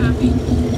Happy.